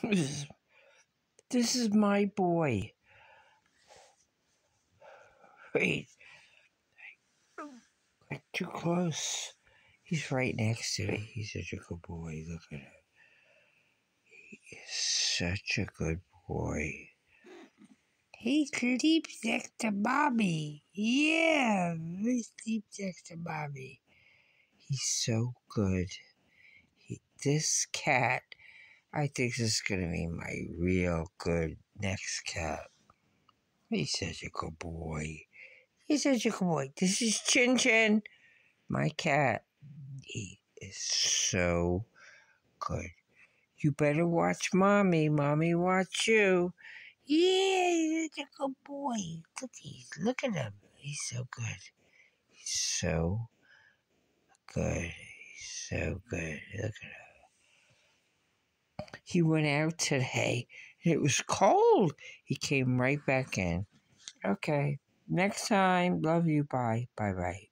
This is, my boy. Wait. Too close. He's right next to me. He's such a good boy. Look at him. He is such a good boy. He sleeps next to mommy. Yeah, he sleeps next to mommy. He's so good. He, this cat, I think this is to be my real good next cat. He's such a good boy. He's such a good boy. This is ChinChin, my cat. He is so good. You better watch mommy. Mommy watch you. Yeah, he's such a good boy. Look, he's, look at him. He's so good. He's so good. He's so good. Look at him. He went out today and it was cold. He came right back in. Okay. Next time. Love you. Bye. Bye bye.